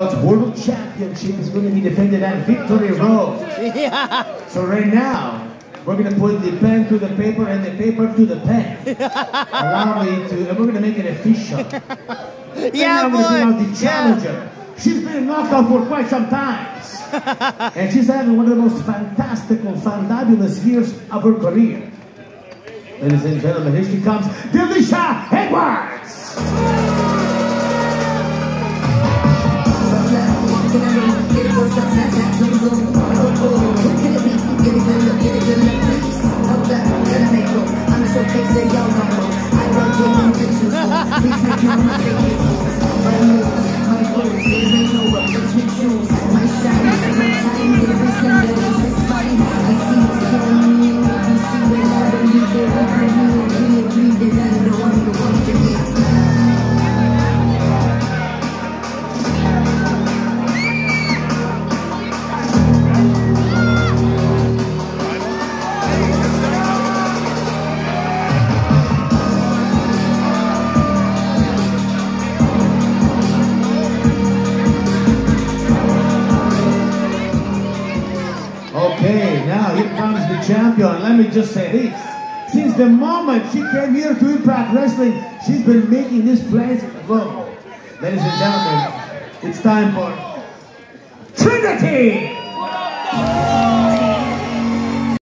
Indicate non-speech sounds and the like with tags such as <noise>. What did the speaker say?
World Championship is going to be defended at Victory Road. Yeah. So right now, we're going to put the pen to the paper and the paper to the pen. <laughs> Allow me to, and we're going to make it official. <laughs> Yeah, and now we're going to bring out boy. the challenger. She's been a knockout for quite some time. <laughs> and she's having one of the most fantastical, fabulous years of her career. Ladies and gentlemen, here she comes, Alisha Edwards! Thank you. Okay, now here comes the champion. Let me just say this. Since the moment she came here to Impact Wrestling, she's been making this place go. Ladies and gentlemen, it's time for Trinity!